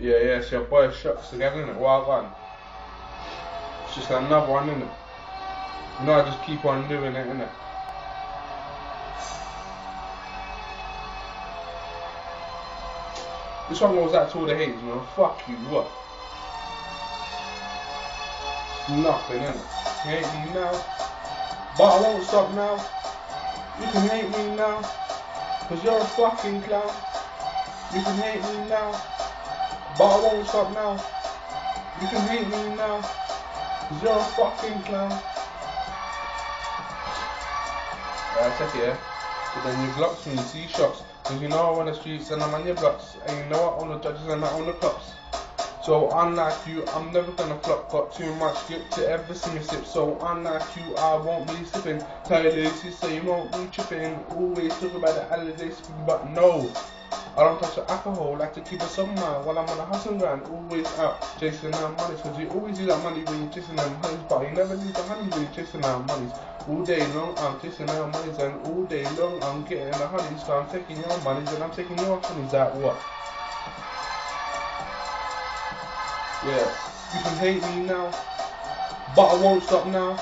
Yeah, yeah, it's your boy Shoxxx again, innit? Wild one. It's just another one, innit? You know, I just keep on doing it, innit? This one goes out to all the haters, man. Fuck you, what? Nothing, innit? You hate me now, but I won't stop now. You can hate me now, cause you're a fucking clown. You can hate me now, but I won't stop now. You can hate me now, cause you're a fucking clown. Alright, check it, yeah? But then you blocks me, you see shots. Cause you know I'm on the streets and I'm on your blocks. And you know I own the judges and I own the cops. So unlike you, I'm never gonna flop. Got too much grip to ever see me sip. So unlike you, I won't be sipping. Tell you this, you won't be tripping. Always talk about the holiday sipping, but no. I don't touch the alcohol, like to keep it somehow while I'm on a hustle grind, always out chasing down money. Cause you always use that money when you're chasing down honeys, but you never leave the honey when you're chasing down monies. All day long I'm chasing down monies, and all day long I'm getting the honeys. So I'm taking your monies and I'm taking your honeys out what? Yeah, you can hate me now, but I won't stop now.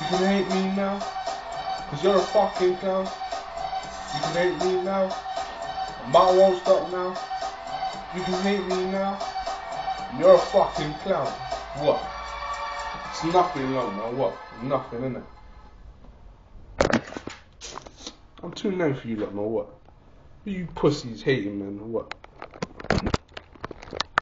You can hate me now, cause you're a fucking clown. You can hate me now. I won't stop now. You can hate me now. You're a fucking clown. What? It's nothing long, man. What? Nothing, innit? I'm too known for you lot, man. What? You pussies hating, man? What?